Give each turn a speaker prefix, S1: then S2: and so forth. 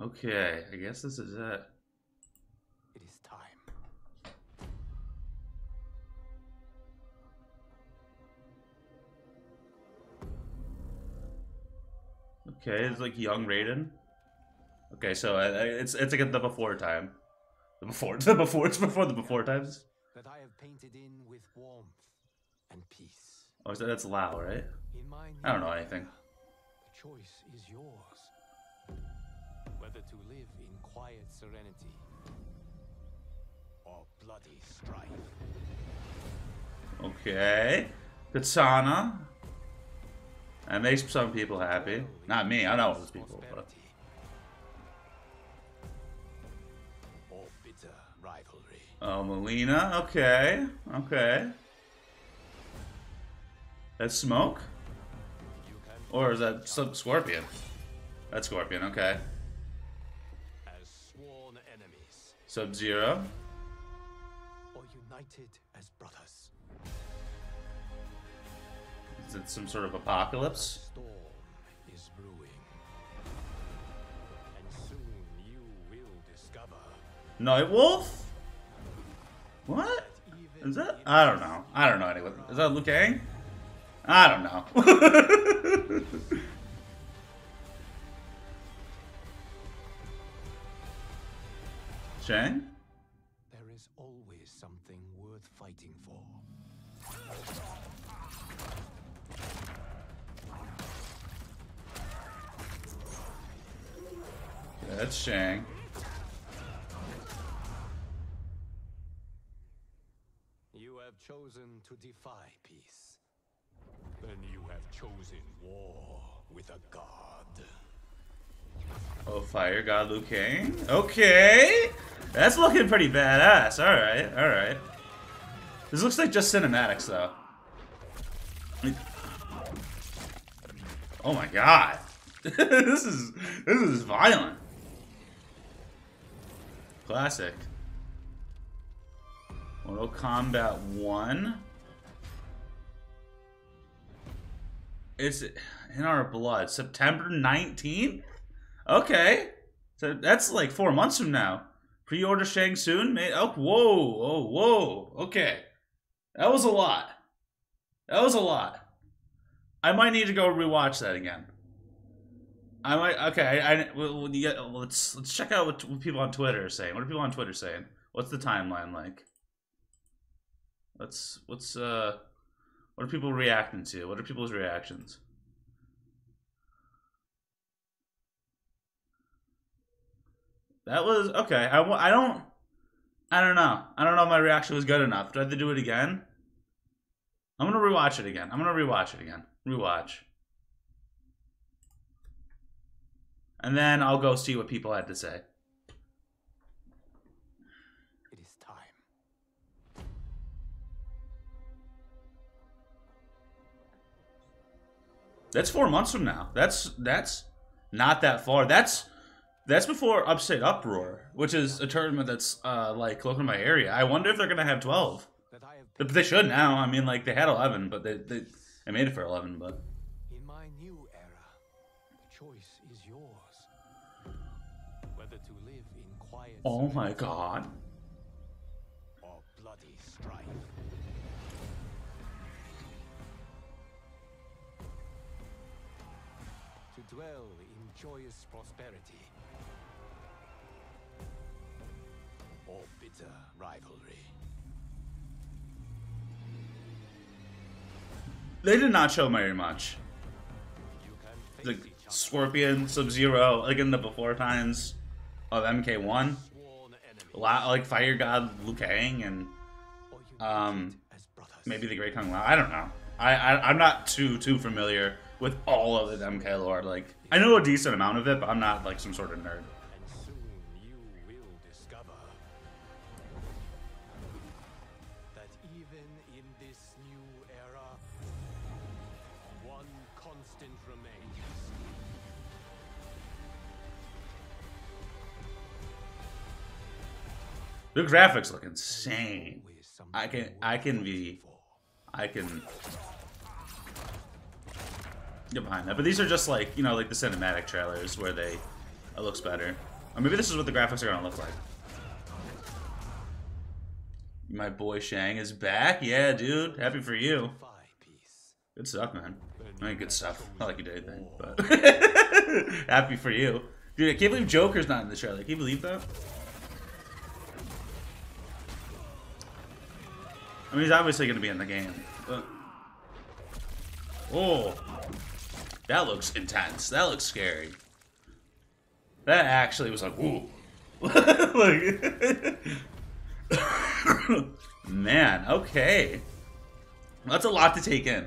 S1: Okay, I guess this is it.
S2: It is time.
S1: Okay, it's like young Raiden. Okay, so uh, it's it's like the before time. The before, the before, it's before the before times.
S2: That I have painted in with warmth and peace.
S1: Oh, so that's Lao, right? I don't know anything.
S2: The choice is yours. Whether to live in quiet serenity or bloody strife.
S1: Okay, Katana. That makes some people happy. Not me. I know those people. But.
S2: Prosperity. Or bitter rivalry.
S1: Oh, Mileena. Okay, okay. That's smoke, or is that some Scorpion? That's Scorpion. Okay.
S2: Sworn enemies
S1: Sub Zero.
S2: or united as brothers.
S1: Is it some sort of
S2: A
S1: apocalypse?
S2: storm is brewing. And soon you will discover
S1: Nightwolf? What?
S2: that
S1: that? I don't know. I don't know anyone. Is that Liu Kang? I don't know. Shang?
S2: There is always something worth fighting for.
S1: That's Shang.
S2: You have chosen to defy peace. Then you have chosen war with a god.
S1: Oh, Fire God Liu Kang? Okay! That's looking pretty badass. Alright, alright. This looks like just cinematics, though. Oh my god. this is this is violent. Classic. Mortal Kombat 1. It's in our blood. September 19th? Okay. So that's like four months from now. Pre-order Shang soon? May- oh, whoa, oh, whoa. Okay. That was a lot. That was a lot. I might need to go rewatch that again. I might. Okay, I. I well, well, let's let's check out what, what people on Twitter are saying. What are people on Twitter saying? What's the timeline like? Let's what's uh, what are people reacting to? What are people's reactions? That was okay. I, I don't. I don't know. I don't know if my reaction was good enough. Do I have to do it again? I'm gonna rewatch it again. I'm gonna rewatch it again. Rewatch. And then I'll go see what people had to say.
S2: It is time.
S1: That's four months from now. That's that's not that far. That's that's before Upstate Uproar, which is a tournament that's uh like local to my area. I wonder if they're gonna have twelve.
S2: That I have
S1: But they should now. I mean, like they had eleven, but they they, they made it for eleven. But
S2: In my new era, the choice is yours. Whether to live in quiet
S1: oh my god,
S2: or bloody strife. To dwell in joyous prosperity rivalry.
S1: they did not show very much. Like. Scorpion, Sub Zero, like in the before times of MK One,
S2: Sworn enemies,
S1: like Fire God Liu Kang, and um, maybe the Great Kung Lao. I don't know. I, I I'm not too too familiar with all of the MK lore. Like I know a decent amount of it, but I'm not like some sort of nerd.
S2: Even in this new era, one constant remains.
S1: The graphics look insane. I can I can be. I can get behind that. But these are just like you know like the cinematic trailers where they it looks better. Or maybe this is what the graphics are gonna look like. My boy Shang is back. Yeah, dude. Happy for you. Good stuff, man. I mean, good stuff. Not like you did anything, but happy for you, dude. I can't believe Joker's not in the trailer. Can you believe that? I mean, he's obviously going to be in the game. But... Oh, that looks intense. That looks scary. That actually was like, ooh. like, man, okay. That's a lot to take in.